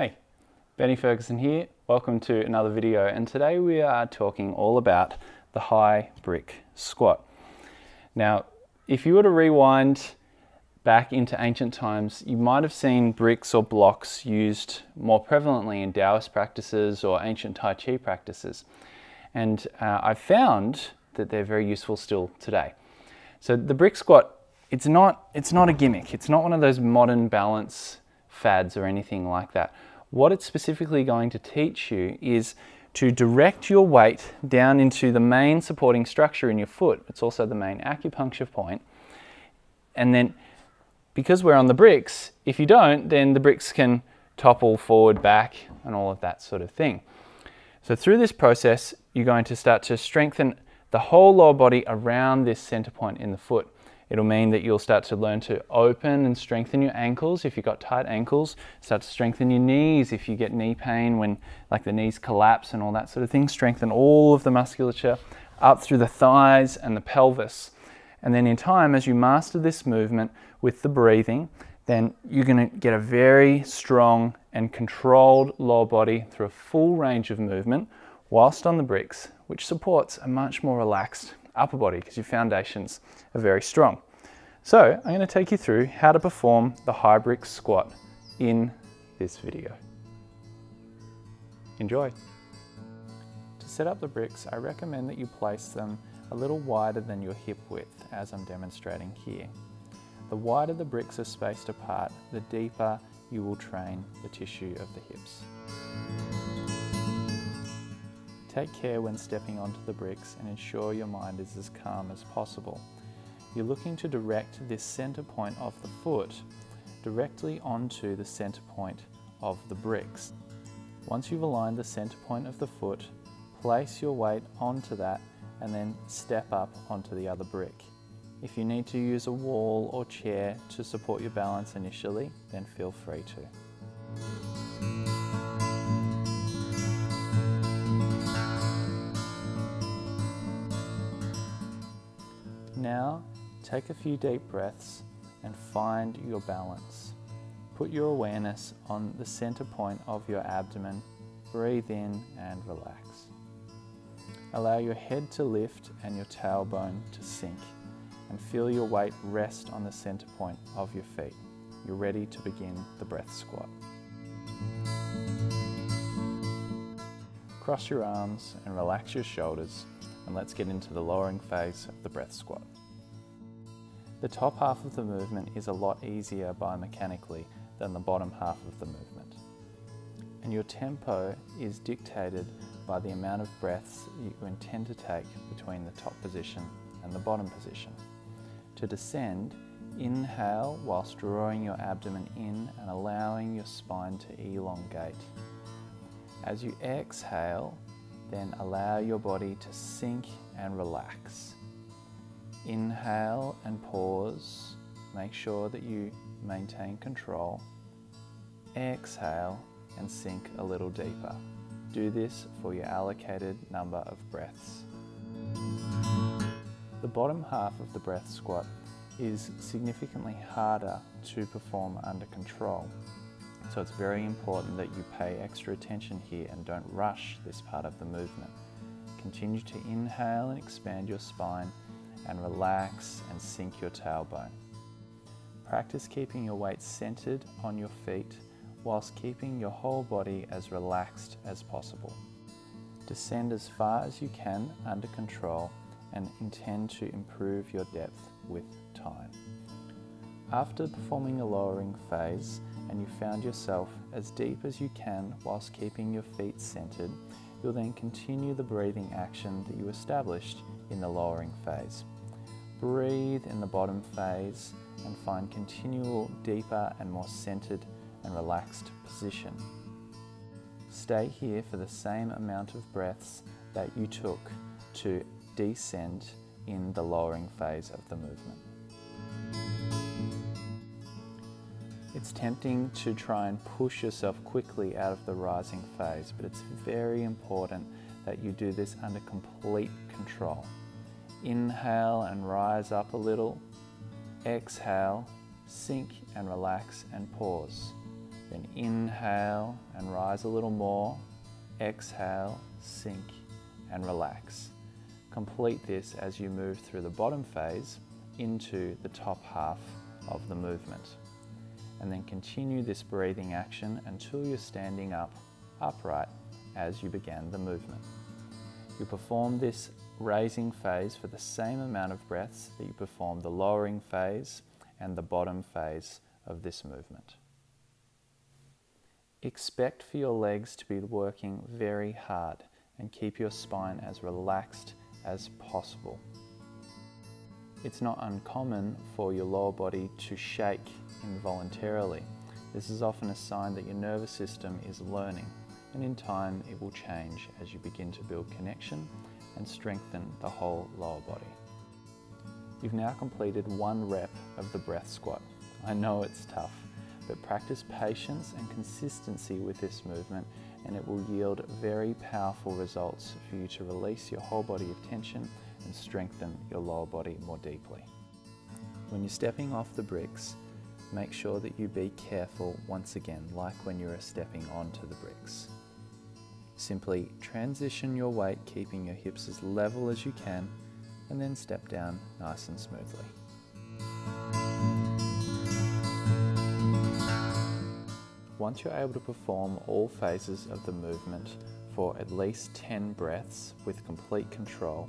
Hey, Benny Ferguson here. Welcome to another video and today we are talking all about the high brick squat. Now, if you were to rewind back into ancient times, you might have seen bricks or blocks used more prevalently in Taoist practices or ancient Tai Chi practices. And uh, I've found that they're very useful still today. So the brick squat, it's not, it's not a gimmick. It's not one of those modern balance fads or anything like that. What it's specifically going to teach you is to direct your weight down into the main supporting structure in your foot. It's also the main acupuncture point. And then because we're on the bricks, if you don't, then the bricks can topple forward, back, and all of that sort of thing. So through this process, you're going to start to strengthen the whole lower body around this center point in the foot. It'll mean that you'll start to learn to open and strengthen your ankles if you've got tight ankles. Start to strengthen your knees if you get knee pain when like the knees collapse and all that sort of thing. Strengthen all of the musculature up through the thighs and the pelvis. And then in time, as you master this movement with the breathing, then you're going to get a very strong and controlled lower body through a full range of movement whilst on the bricks, which supports a much more relaxed upper body because your foundations are very strong. So I'm going to take you through how to perform the high brick squat in this video. Enjoy. To set up the bricks, I recommend that you place them a little wider than your hip width as I'm demonstrating here. The wider the bricks are spaced apart, the deeper you will train the tissue of the hips. Take care when stepping onto the bricks and ensure your mind is as calm as possible. You're looking to direct this center point of the foot directly onto the center point of the bricks. Once you've aligned the center point of the foot, place your weight onto that and then step up onto the other brick. If you need to use a wall or chair to support your balance initially, then feel free to. Now, take a few deep breaths and find your balance. Put your awareness on the center point of your abdomen. Breathe in and relax. Allow your head to lift and your tailbone to sink and feel your weight rest on the center point of your feet. You're ready to begin the breath squat. Cross your arms and relax your shoulders and let's get into the lowering phase of the breath squat. The top half of the movement is a lot easier biomechanically than the bottom half of the movement. And your tempo is dictated by the amount of breaths you intend to take between the top position and the bottom position. To descend, inhale whilst drawing your abdomen in and allowing your spine to elongate. As you exhale, then allow your body to sink and relax. Inhale and pause. Make sure that you maintain control. Exhale and sink a little deeper. Do this for your allocated number of breaths. The bottom half of the breath squat is significantly harder to perform under control. So it's very important that you pay extra attention here and don't rush this part of the movement. Continue to inhale and expand your spine and relax and sink your tailbone. Practice keeping your weight centered on your feet whilst keeping your whole body as relaxed as possible. Descend as far as you can under control and intend to improve your depth with time. After performing the lowering phase, and you found yourself as deep as you can whilst keeping your feet centered, you'll then continue the breathing action that you established in the lowering phase. Breathe in the bottom phase and find continual deeper and more centered and relaxed position. Stay here for the same amount of breaths that you took to descend in the lowering phase of the movement. It's tempting to try and push yourself quickly out of the rising phase, but it's very important that you do this under complete control. Inhale and rise up a little. Exhale, sink and relax and pause. Then inhale and rise a little more. Exhale, sink and relax. Complete this as you move through the bottom phase into the top half of the movement. And then continue this breathing action until you're standing up upright as you began the movement. You perform this raising phase for the same amount of breaths that you perform the lowering phase and the bottom phase of this movement. Expect for your legs to be working very hard and keep your spine as relaxed as possible. It's not uncommon for your lower body to shake involuntarily. This is often a sign that your nervous system is learning and in time it will change as you begin to build connection and strengthen the whole lower body. You've now completed one rep of the breath squat. I know it's tough, but practice patience and consistency with this movement and it will yield very powerful results for you to release your whole body of tension and strengthen your lower body more deeply. When you're stepping off the bricks, make sure that you be careful once again, like when you are stepping onto the bricks. Simply transition your weight, keeping your hips as level as you can, and then step down nice and smoothly. Once you're able to perform all phases of the movement for at least 10 breaths with complete control,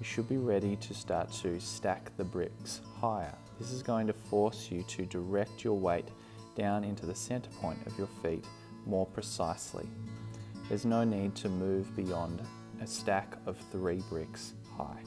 you should be ready to start to stack the bricks higher. This is going to force you to direct your weight down into the center point of your feet more precisely. There's no need to move beyond a stack of three bricks high.